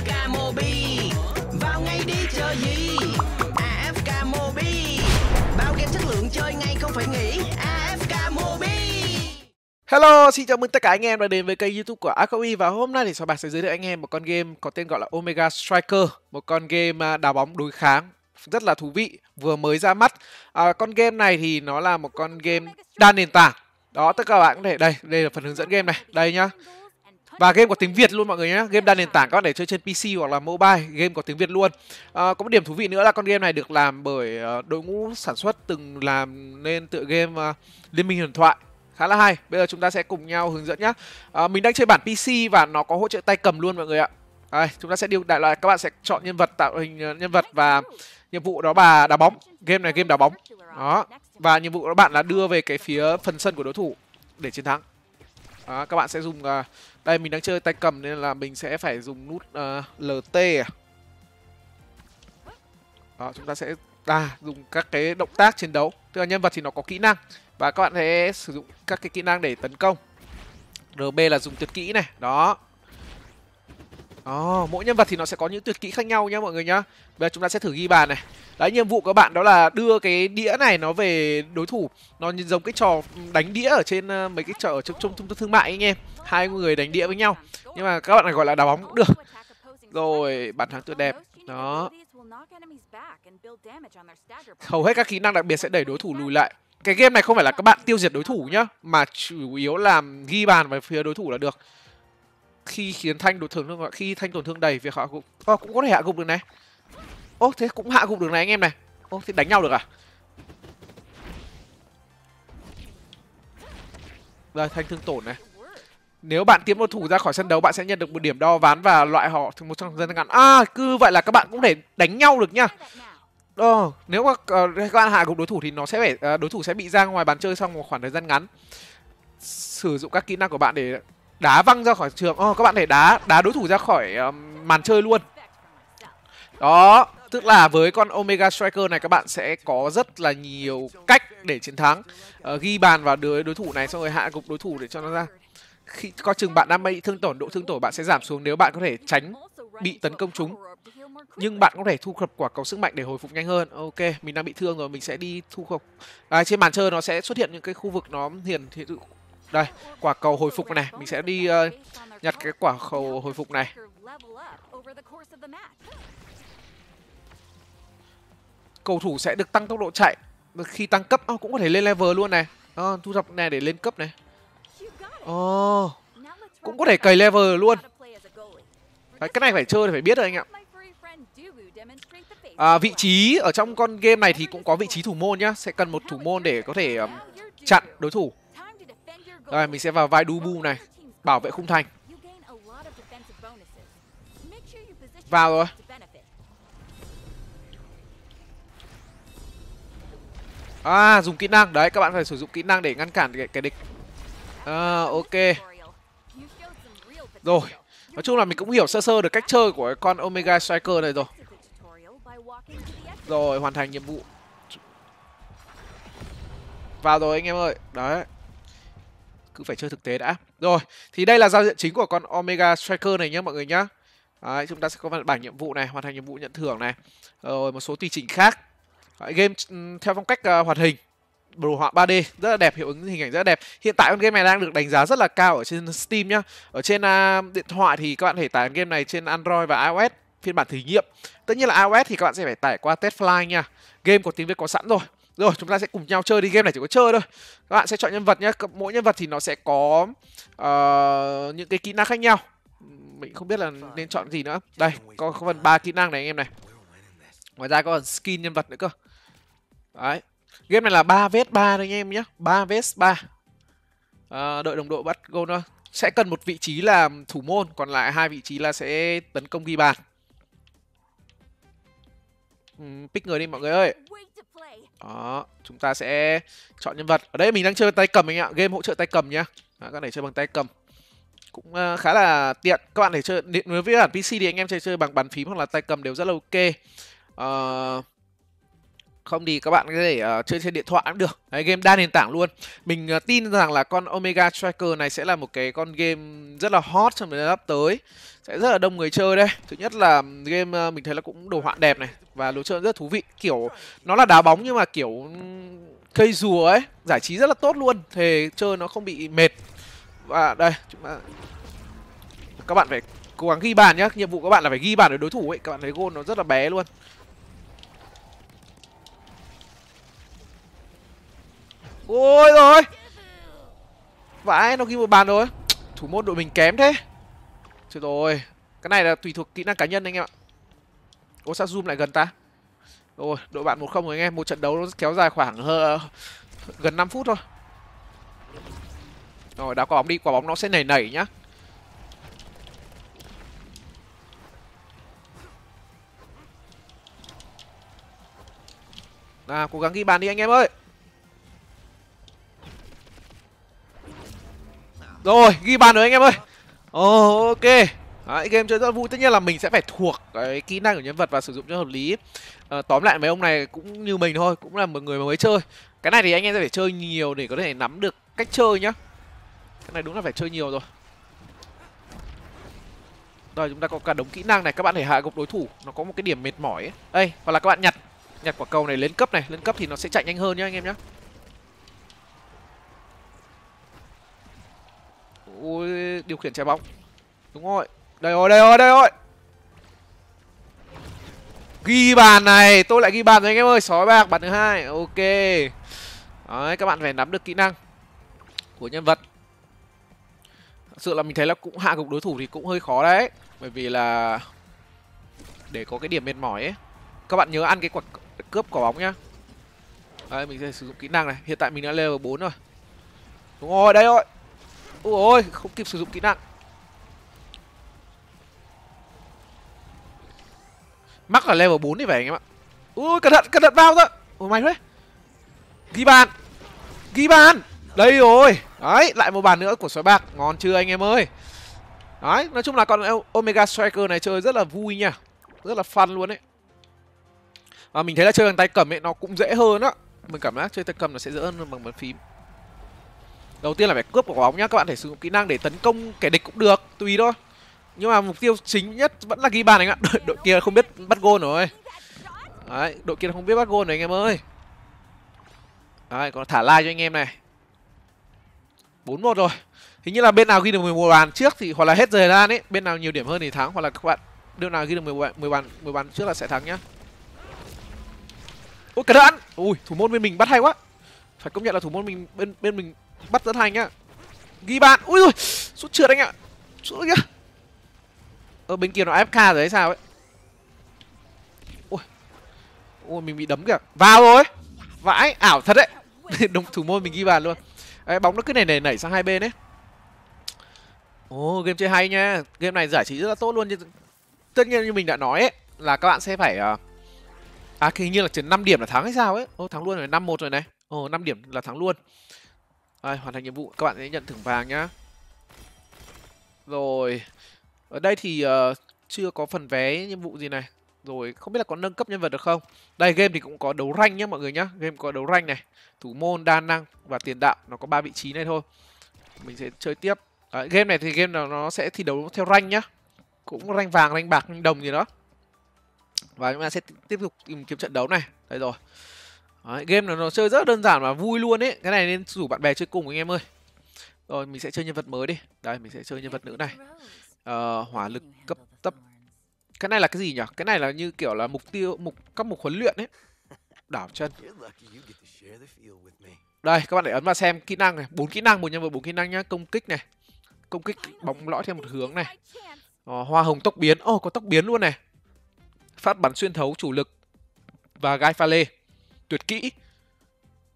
AFK Mobi. Vào ngay đi chờ gì? AFK Mobi. Bao game chất lượng chơi ngay không phải nghĩ AFK Mobi. Hello, xin chào mừng tất cả anh em đã đến với kênh youtube của Akoi Và hôm nay thì Sò Bạc sẽ giới thiệu anh em một con game có tên gọi là Omega Striker Một con game à, đá bóng đối kháng rất là thú vị, vừa mới ra mắt. À, Con game này thì nó là một con game đa nền tảng. Đó, tất cả các bạn có thể, đây, đây là phần hướng dẫn game này, đây nhá và game có tiếng Việt luôn mọi người nhé. Game đa nền tảng các bạn để chơi trên PC hoặc là mobile Game có tiếng Việt luôn. À, Có một điểm thú vị nữa là con game này được làm bởi uh, đội ngũ sản xuất từng làm nên tựa game uh, Liên minh huyền thoại. Khá là hay. Bây giờ chúng ta sẽ cùng nhau hướng dẫn nhá. À, mình đang chơi bản pc và nó có hỗ trợ tay cầm luôn mọi người ạ. Đây chúng ta sẽ điều đại loại các bạn sẽ chọn nhân vật tạo hình nhân vật và nhiệm vụ đó là đá bóng. Game này game đá bóng. Đó. Và nhiệm vụ của bạn là đưa về cái phía phần sân của đối thủ để chiến thắng đó, các bạn sẽ dùng uh, đây mình đang chơi tay cầm nên là mình sẽ phải dùng nút à, uh, lt à. Đó chúng ta sẽ à, dùng các cái động tác chiến đấu. Tức là nhân vật thì nó có kỹ năng và các bạn sẽ sử dụng các cái kỹ năng để tấn công. Rb là dùng tuyệt kỹ này đó. Đó, mỗi nhân vật thì nó sẽ có những tuyệt kỹ khác nhau nhá mọi người nhá. Bây giờ chúng ta sẽ thử ghi bàn này đấy nhiệm vụ của bạn đó là đưa cái đĩa này nó về đối thủ. Nó giống cái trò đánh đĩa ở trên ờ, mấy cái trò ở trong trung tâm thương mại anh em hai người đánh đĩa với nhau. Nhưng mà các bạn này gọi là đá bóng cũng được. Rồi bàn thắng tuyệt đẹp. Đó. Hầu hết các kỹ năng đặc biệt sẽ đẩy đối thủ lùi lại. Cái game này không phải là các bạn tiêu diệt đối thủ nhá mà chủ yếu là ghi bàn về phía đối thủ là được. Khi khiến thanh đối thương khi thanh tổn thương đầy việc họ cũng oh, cũng có thể hạ gục được này ô thế cũng hạ gục được này anh em này. Ô thế đánh nhau được à? Rồi thanh thương tổn này. Nếu bạn tiến một thủ ra khỏi sân đấu bạn sẽ nhận được một điểm đo ván và loại họ một trong dân ngắn à cứ vậy là các bạn cũng thể đánh nhau được nhá ờ nếu mà uh, các bạn hạ gục đối thủ thì nó sẽ phải uh, đối thủ sẽ bị ra ngoài bàn chơi sau một khoảng thời gian ngắn. Sử dụng các kỹ năng của bạn để đá văng ra khỏi trường. Oh, các bạn thể đá đá đối thủ ra khỏi uh, màn chơi luôn. Đó tức là với con omega striker này các bạn sẽ có rất là nhiều cách để chiến thắng. Uh, ghi bàn vào đối đối thủ này xong rồi hạ gục đối thủ để cho nó ra. Khi coi chừng bạn đang bị thương tổn độ thương tổn bạn sẽ giảm xuống nếu bạn có thể tránh bị tấn công chúng. Nhưng bạn có thể thu thập quả cầu sức mạnh để hồi phục nhanh hơn. Ok mình đang bị thương rồi mình sẽ đi thu thập à, trên màn chơi nó sẽ xuất hiện những cái khu vực nó hiển thị đây quả cầu hồi phục này. Mình sẽ đi uh, nhặt cái quả cầu hồi phục này cầu thủ sẽ được tăng tốc độ chạy. Khi tăng cấp oh, cũng có thể lên level luôn này. Oh, thu thập này để lên cấp này. Oh, cũng có thể cày level luôn. Đấy, cái này phải chơi thì phải biết rồi anh ạ. À, vị trí ở trong con game này thì cũng có vị trí thủ môn nhá. Sẽ cần một thủ môn để có thể um, chặn đối thủ. Rồi mình sẽ vào vai Dubu này bảo vệ khung thành. Vào rồi. À dùng kỹ năng. Đấy các bạn phải sử dụng kỹ năng để ngăn cản cái, cái địch. À, ok. Rồi. Nói chung là mình cũng hiểu sơ sơ được cách chơi của con omega striker này rồi. Rồi hoàn thành nhiệm vụ. Vào rồi anh em ơi. Đấy. Cứ phải chơi thực tế đã. Rồi thì đây là giao diện chính của con omega striker này nhá mọi người nhá. Đấy, chúng ta sẽ có bảng nhiệm vụ này hoàn thành nhiệm vụ nhận thưởng này. Rồi một số tùy chỉnh khác game ừ, theo phong cách uh, hoạt hình. Đồ họa 3D rất là đẹp hiệu ứng hình ảnh rất là đẹp. Hiện tại con game này đang được đánh giá rất là cao ở trên Steam nhá. Ở trên uh, điện thoại thì các bạn thể tải game này trên Android và iOS phiên bản thử nghiệm. Tất nhiên là iOS thì các bạn sẽ phải tải qua Testfly nha. Game có tiếng việt có sẵn rồi. Rồi chúng ta sẽ cùng nhau chơi đi game này chỉ có chơi thôi. Các bạn sẽ chọn nhân vật nhé mỗi nhân vật thì nó sẽ có uh, những cái kỹ năng khác nhau. Mình không biết là nên chọn gì nữa. Đây có, có phần ba kỹ năng này anh em này. Ngoài ra có phần skin nhân vật nữa cơ đấy. Game này là ba vs ba đấy anh em nhé ba vs ba. À, đợi đồng đội bắt goal thôi. Sẽ cần một vị trí là thủ môn còn lại hai vị trí là sẽ tấn công ghi bàn. Uhm, pick người đi mọi người ơi. Đó chúng ta sẽ chọn nhân vật. Ở đây mình đang chơi tay cầm anh ạ. Game hỗ trợ tay cầm nhá. Đó, các bạn để chơi bằng tay cầm. Cũng uh, khá là tiện. Các bạn để chơi nếu với bản pc thì anh em chơi chơi bằng bàn phím hoặc là tay cầm đều rất là ok. Uh, không thì các bạn có thể uh, chơi trên điện thoại cũng được. Đấy, game đa nền tảng luôn. Mình uh, tin rằng là con Omega Striker này sẽ là một cái con game rất là hot trong thời gian sắp tới. Sẽ rất là đông người chơi đây. Thứ nhất là game uh, mình thấy là cũng đồ họa đẹp này và lối chơi rất thú vị. Kiểu nó là đá bóng nhưng mà kiểu cây rùa ấy giải trí rất là tốt luôn. Thề chơi nó không bị mệt. Và đây chúng ta các bạn phải cố gắng ghi bàn nhá. Nhiệm vụ các bạn là phải ghi bàn để đối thủ ấy. Các bạn thấy gôn nó rất là bé luôn. Ôi rồi. Vãi nó ghi một bàn rồi. Thủ môn đội mình kém thế. Trời rồi. Cái này là tùy thuộc kỹ năng cá nhân anh em ạ. Ô sao zoom lại gần ta? Rồi đội bạn một không rồi anh em. Một trận đấu nó kéo dài khoảng hơ, gần 5 phút thôi. Rồi đá quả bóng đi. Quả bóng nó sẽ nảy nảy nhá. Nào cố gắng ghi bàn đi anh em ơi. Rồi ghi bàn rồi anh em ơi. Oh, ok. Đấy, game chơi rất là vui. Tất nhiên là mình sẽ phải thuộc cái kỹ năng của nhân vật và sử dụng cho hợp lý. À, tóm lại mấy ông này cũng như mình thôi cũng là một người mới chơi. Cái này thì anh em sẽ phải chơi nhiều để có thể nắm được cách chơi nhá. Cái này đúng là phải chơi nhiều rồi. Rồi chúng ta có cả đống kỹ năng này. Các bạn thể hạ gục đối thủ. Nó có một cái điểm mệt mỏi ấy. Đây hoặc là các bạn nhặt nhặt quả cầu này lên cấp này. Lên cấp thì nó sẽ chạy nhanh hơn nhá anh em nhá ôi điều khiển trái bóng. Đúng rồi. Đây rồi đây rồi đây rồi. Ghi bàn này, tôi lại ghi bàn rồi anh em ơi. Sói bạc, bàn thứ hai. Ok. Đấy, các bạn phải nắm được kỹ năng của nhân vật. Thật sự là mình thấy là cũng hạ gục đối thủ thì cũng hơi khó đấy. Bởi vì là để có cái điểm mệt mỏi ấy. Các bạn nhớ ăn cái quả cướp quả bóng nhá. Đây, mình sẽ sử dụng kỹ năng này. Hiện tại mình đã level 4 rồi. Đúng rồi, đây rồi ôi không kịp sử dụng kỹ năng. Mắc là level 4 thì phải, anh em ạ. Ui, cẩn thận cẩn thận vào thôi. Ôi, may thôi ghi bàn. Ghi bàn. Đây rồi. Đấy, lại một bàn nữa của sói bạc. Ngon chưa, anh em ơi? Đấy, nói chung là con omega striker này chơi rất là vui nha. Rất là fun luôn đấy và mình thấy là chơi bằng tay cầm ấy, nó cũng dễ hơn á. Mình cảm giác chơi tay cầm nó sẽ dễ hơn bằng bàn phím đầu tiên là phải cướp quả bóng nhá các bạn thể sử dụng kỹ năng để tấn công kẻ địch cũng được tùy thôi. Nhưng mà mục tiêu chính nhất vẫn là ghi bàn anh ạ. Đội, đội kia không biết bắt gôn rồi. Đấy đội kia không biết bắt gôn rồi anh em ơi. Đấy còn thả like cho anh em này. bốn một rồi. Hình như là bên nào ghi được 11 bàn trước thì hoặc là hết thời gian ấy bên nào nhiều điểm hơn thì thắng hoặc là các bạn đương nào ghi được 10 bàn 10 bàn 10 bàn trước là sẽ thắng nhá. Ôi cẩn thận! Ui thủ môn bên mình bắt hay quá. Phải công nhận là thủ môn mình bên bên mình bắt dẫn hành nhá. Ghi bàn ui rồi sút trượt anh ạ. Sút kìa. Ở bên kia nó fk rồi hay sao ấy? Ui. Ui mình bị đấm kìa. Vào rồi. Vãi ảo thật đấy. Đồng thủ môn mình ghi bàn luôn. Đấy, bóng nó cứ này này nảy sang hai bên ấy. Ồ game chơi hay nha. Game này giải trí rất là tốt luôn. Tất nhiên như mình đã nói ấy là các bạn sẽ phải uh, à hình như là chỉ 5 điểm là thắng hay sao ấy. Ô thắng luôn rồi năm một rồi này. Ồ 5 điểm là thắng luôn rồi hoàn thành nhiệm vụ. Các bạn sẽ nhận thưởng vàng nhá. Rồi. Ở đây thì uh, chưa có phần vé nhiệm vụ gì này. Rồi không biết là có nâng cấp nhân vật được không? Đây game thì cũng có đấu rank nhá mọi người nhá. Game có đấu rank này. Thủ môn đa năng và tiền đạo. Nó có ba vị trí này thôi. Mình sẽ chơi tiếp. À, game này thì game nào nó sẽ thi đấu theo rank nhá. Cũng rank vàng rank bạc rank đồng gì đó. Và chúng ta sẽ tiếp tục tìm kiếm trận đấu này. Đây rồi. Đấy, game này nó chơi rất đơn giản và vui luôn ấy. Cái này nên rủ bạn bè chơi cùng anh em ơi. Rồi mình sẽ chơi nhân vật mới đi. Đây mình sẽ chơi nhân vật nữ này. Ờ, hỏa lực cấp tấp cái này là cái gì nhỉ? Cái này là như kiểu là mục tiêu mục các mục huấn luyện ấy. Đảo chân. Đây các bạn để ấn vào xem kỹ năng này. Bốn kỹ năng một nhân vật bốn kỹ năng nhá. Công kích này. Công kích bóng lõi theo một hướng này. Ờ, hoa hồng tốc biến. Ô oh, có tốc biến luôn này. Phát bắn xuyên thấu chủ lực. Và gai pha lê tuyệt kỹ.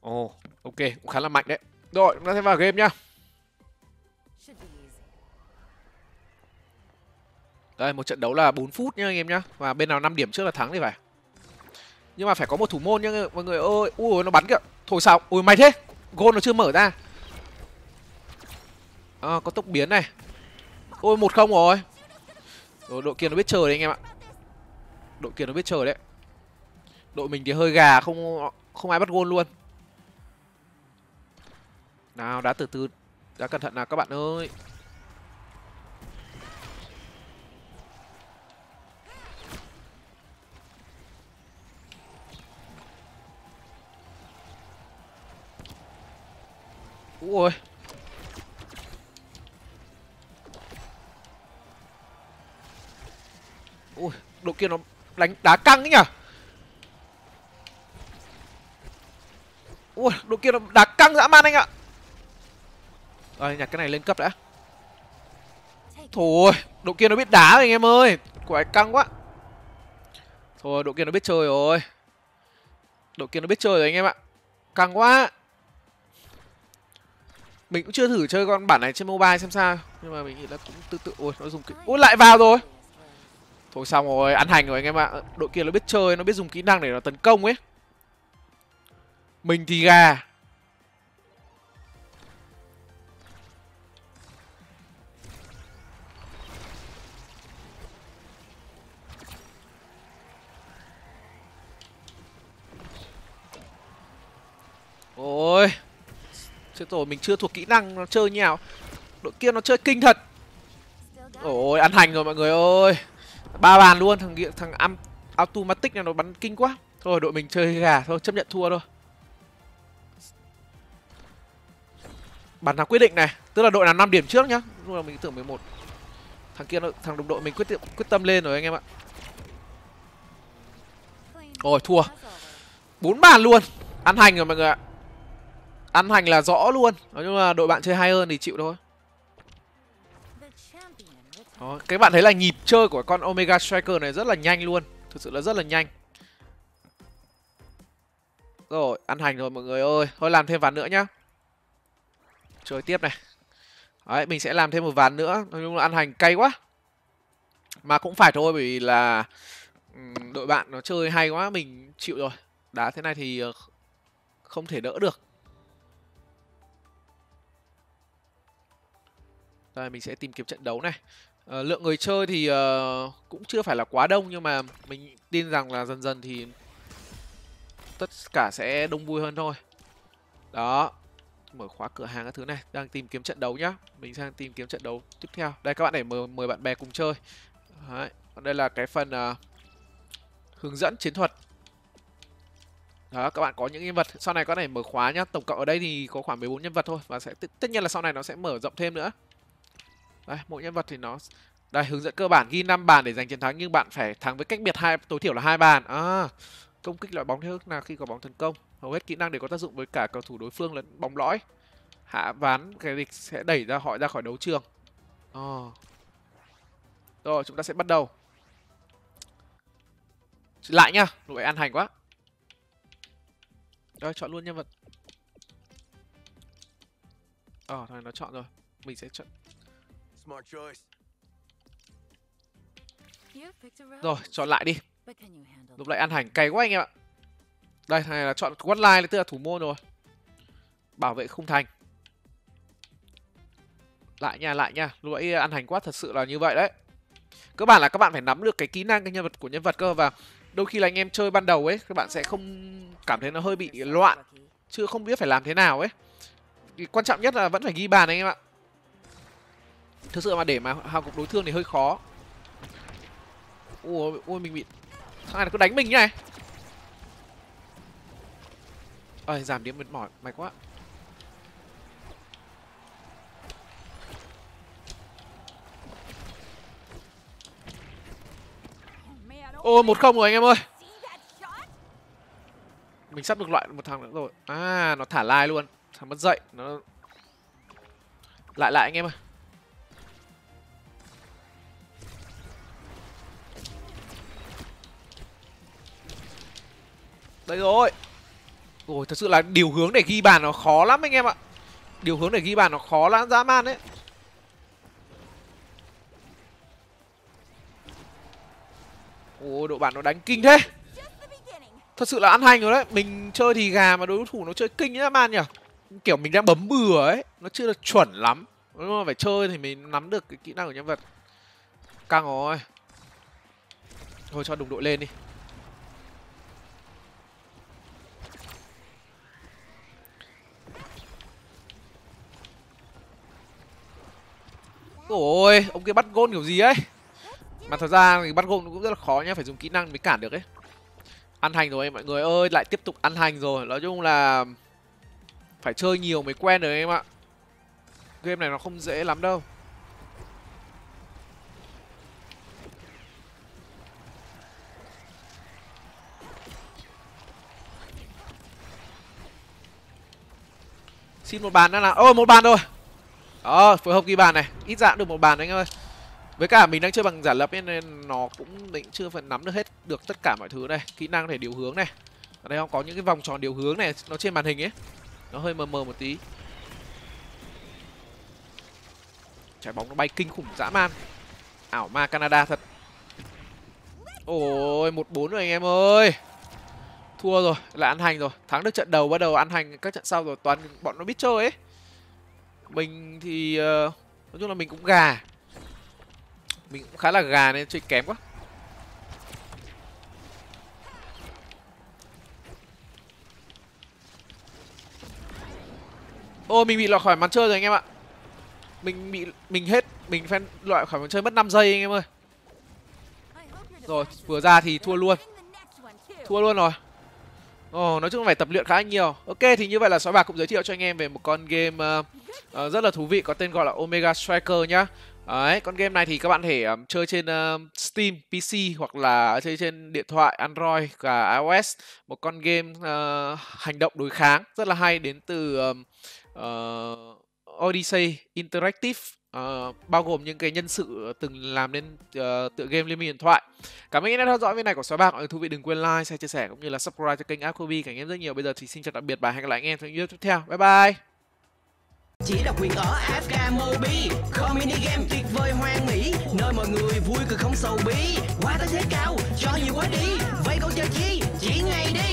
Ồ oh, ok cũng khá là mạnh đấy. Rồi chúng ta sẽ vào game nhá. Đây một trận đấu là 4 phút nhá anh em nhá. Và bên nào 5 điểm trước là thắng thì phải. Nhưng mà phải có một thủ môn nhá mọi người ơi ui nó bắn kìa. Thôi sao? Ui mày thế. Gôn nó chưa mở ra. À, có tốc biến này. Ôi một không rồi. Rồi đội kia nó biết chờ đấy anh em ạ. Đội kia nó biết chờ đấy đội mình thì hơi gà, không không ai bắt gôn luôn. Nào đá từ từ đá cẩn thận nào, các bạn ơi. Ui. Ui, đội kia nó đánh đá căng ấy nhở? Ui, đội kia nó đá căng dã man anh ạ. Rồi nhặt cái này lên cấp đã. Thôi, đội kia nó biết đá rồi anh em ơi. Quái căng quá. Thôi, đội kia nó biết chơi rồi. Đội kia nó biết chơi rồi anh em ạ. Căng quá. Mình cũng chưa thử chơi con bản này trên mobile xem sao. Nhưng mà mình nghĩ là cũng tự tự ôi nó dùng kỹ ôi lại vào rồi. Thôi xong rồi, ăn hành rồi anh em ạ. Đội kia nó biết chơi, nó biết dùng kỹ năng để nó tấn công ấy mình thì gà ôi, chết rồi, mình chưa thuộc kỹ năng, nó chơi như nào. Đội kia nó chơi kinh thật. Ôi, ăn hành rồi mọi người ơi. Ba bàn luôn, thằng thằng automatic này nó bắn kinh quá. Thôi, đội mình chơi gà, thôi, chấp nhận thua thôi. Bàn nào quyết định này tức là đội nào 5 điểm trước nhá. Lúc là mình tưởng 11 thằng kia nó, thằng đồng đội mình quyết tiệm, quyết tâm lên rồi anh em ạ. Rồi thua. Bốn bàn luôn. Ăn hành rồi mọi người ạ. Ăn hành là rõ luôn. Nói chung là đội bạn chơi hay hơn thì chịu thôi. Đó, cái bạn thấy là nhịp chơi của con Omega Striker này rất là nhanh luôn. Thực sự là rất là nhanh. Rồi, ăn hành rồi mọi người ơi. Thôi làm thêm ván nữa nhá. Chơi tiếp này. Đấy, mình sẽ làm thêm một ván nữa. Nói chung là ăn hành cay quá. Mà cũng phải thôi bởi vì là Đội bạn nó chơi hay quá Mình chịu rồi. Đá thế này thì ờ, không thể đỡ được. Đây mình sẽ tìm kiếm trận đấu này. À, lượng người chơi thì uh, cũng chưa phải là quá đông nhưng mà mình tin rằng là dần dần thì tất cả sẽ đông vui hơn thôi. Đó mở khóa cửa hàng các thứ này. Đang tìm kiếm trận đấu nhá. Mình sang tìm kiếm trận đấu tiếp theo. Đây các bạn để mời mời bạn bè cùng chơi. Đấy. còn đây là cái phần uh, hướng dẫn chiến thuật. Đó các bạn có những nhân vật. Sau này có thể mở khóa nhá. Tổng cộng ở đây thì có khoảng 14 nhân vật thôi và sẽ tất nhiên là sau này nó sẽ mở rộng thêm nữa. Đây mỗi nhân vật thì nó đây hướng dẫn cơ bản ghi 5 bàn để giành chiến thắng nhưng bạn phải thắng với cách biệt hai tối thiểu là hai bàn. À công kích loại bóng theo hướng nào khi có bóng tấn công. Hầu hết kỹ năng đều có tác dụng với cả cầu thủ đối phương lẫn bóng lõi. Hạ ván cái địch sẽ đẩy ra họ ra khỏi đấu trường. À. rồi chúng ta sẽ bắt đầu. Lại nhá lúc ăn hành quá. Rồi chọn luôn nhân vật. Ờ thằng này nó chọn rồi. Mình sẽ chọn. Rồi, chọn lại đi. Lúc lại ăn hành cay quá anh em ạ. Đây, thằng này là chọn quát line tức là thủ môn rồi. Bảo vệ không thành. Lại nha, lại nha. Lúc nãy ăn hành quá thật sự là như vậy đấy. Cơ bản là các bạn phải nắm được cái kỹ năng cái nhân vật của nhân vật cơ và đôi khi là anh em chơi ban đầu ấy, các bạn sẽ không cảm thấy nó hơi bị loạn, chưa không biết phải làm thế nào ấy. thì Quan trọng nhất là vẫn phải ghi bàn anh em ạ thực sự mà để mà hào cục đối thương thì hơi khó ui ui mình bị thằng này cứ đánh mình như này. Ơi giảm điểm mệt mỏi mày quá. Ô một không rồi anh em ơi. Mình sắp được loại một thằng nữa rồi. À nó thả lai luôn. Thằng mất dậy, nó lại lại anh em ơi. Đây rồi. Ôi, thật sự là điều hướng để ghi bàn nó khó lắm anh em ạ. Điều hướng để ghi bàn nó khó lắm, dã man đấy. Ôi, đội bạn nó đánh kinh thế. Thật sự là ăn hành rồi đấy. Mình chơi thì gà mà đối thủ nó chơi kinh dã man nhỉ. Kiểu mình đang bấm bừa ấy, Nó chưa được chuẩn lắm. Đúng không? Phải chơi thì mình nắm được cái kỹ năng của nhân vật. Căng rồi. Thôi cho đồng đội lên đi. Ôi ông kia bắt gôn kiểu gì ấy? Mà thật ra thì bắt gôn cũng rất là khó nhá phải dùng kỹ năng mới cản được ấy. Ăn hành rồi mọi người ơi lại tiếp tục ăn hành rồi. Nói chung là phải chơi nhiều mới quen được em ạ. Game này nó không dễ lắm đâu. Xin một bàn nữa là, ôi một bàn rồi đó phối hợp ghi bàn này. Ít dạng được một bàn anh ơi. Với cả mình đang chơi bằng giả lập nên nó cũng định chưa phần nắm được hết, được tất cả mọi thứ này. Kỹ năng để điều hướng này. Ở đây không có những cái vòng tròn điều hướng này, nó trên màn hình ấy. Nó hơi mờ mờ một tí. Trái bóng nó bay kinh khủng dã man. Ảo ma canada thật. Ôi, một bốn rồi anh em ơi. Thua rồi, là ăn hành rồi. Thắng được trận đầu, bắt đầu ăn hành các trận sau rồi, toàn bọn nó biết chơi ấy mình thì uh, nói chung là mình cũng gà. Mình cũng khá là gà nên chơi kém quá. Ô mình bị loại khỏi màn chơi rồi anh em ạ. Mình bị mình hết mình phải loại khỏi màn chơi mất 5 giây anh em ơi. Rồi vừa ra thì thua luôn. Thua luôn rồi. Ồ, oh, nói chung là phải tập luyện khá nhiều. Ok, thì như vậy là sói bạc cũng giới thiệu cho anh em về một con game uh, uh, rất là thú vị có tên gọi là Omega Striker nhá. Đấy, con game này thì các bạn thể um, chơi trên uh, Steam, PC hoặc là chơi trên điện thoại Android và iOS. Một con game uh, hành động đối kháng rất là hay đến từ um, uh, Odyssey Interactive. Uh, bao gồm những cái nhân sự từng làm nên uh, tựa game liên minh điện thoại. Cảm ơn anh đã theo dõi video này của xóa bạc. Mọi thú vị đừng quên like share chia sẻ cũng như là subscribe cho kênh Akobi cảm ơn rất nhiều. Bây giờ thì xin chào tạm biệt và hẹn gặp lại anh em trong video tiếp theo. Bye bye! chỉ đặc quyền ở AFK Mobi mini game tuyệt vời hoàn mỹ Nơi mọi người vui cười không sầu bí Qua tới thế cao, cho nhiều quá đi. Vậy còn chờ chi, chỉ ngày đi.